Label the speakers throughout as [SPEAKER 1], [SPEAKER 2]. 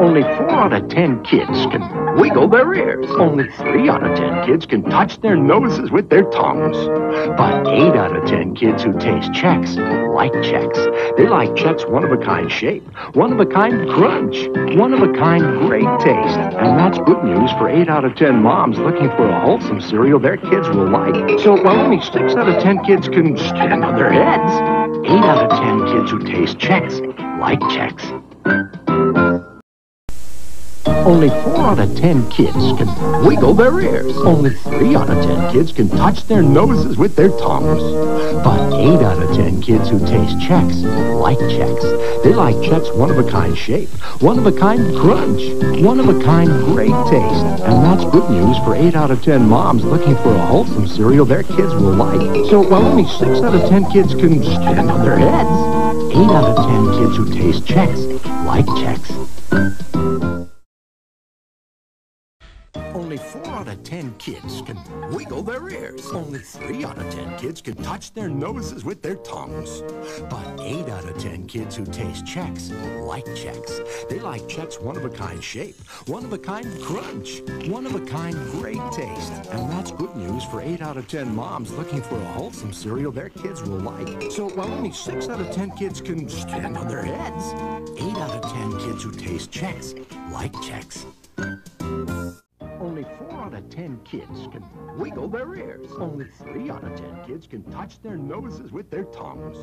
[SPEAKER 1] Only four out of ten kids can wiggle their ears. Only three out of ten kids can touch their noses with their tongues. But eight out of ten kids who taste Chex like Chex. They like Chex one-of-a-kind shape, one-of-a-kind crunch, one-of-a-kind great taste. And that's good news for eight out of ten moms looking for a wholesome cereal their kids will like. So while only six out of ten kids can stand on their heads, eight out of ten kids who taste Chex like Chex. Only four out of ten kids can wiggle their ears. Only three out of ten kids can touch their noses with their tongues. But eight out of ten kids who taste Chex like Chex. They like Chex one-of-a-kind shape, one-of-a-kind crunch, one-of-a-kind great taste. And that's good news for eight out of ten moms looking for a wholesome cereal their kids will like. So while only six out of ten kids can stand on their heads, eight out of ten kids who taste Chex like Chex. Only four out of ten kids can wiggle their ears. Only three out of ten kids can touch their noses with their tongues. But eight out of ten kids who taste Chex like Chex. They like Chex one-of-a-kind shape, one-of-a-kind crunch, one-of-a-kind great taste. And that's good news for eight out of ten moms looking for a wholesome cereal their kids will like. So while only six out of ten kids can stand on their heads, eight out of ten kids who taste Chex like Chex. Four out of ten kids can wiggle their ears. Only three out of ten kids can touch their noses with their tongues.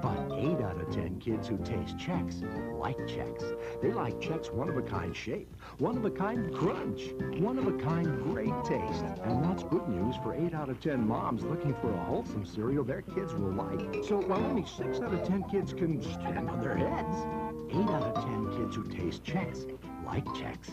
[SPEAKER 1] But eight out of ten kids who taste Chex like Chex. They like Chex one-of-a-kind shape, one-of-a-kind crunch, one-of-a-kind great taste. And that's good news for eight out of ten moms looking for a wholesome cereal their kids will like. So while only six out of ten kids can stand on their heads, eight out of ten kids who taste Chex like Chex.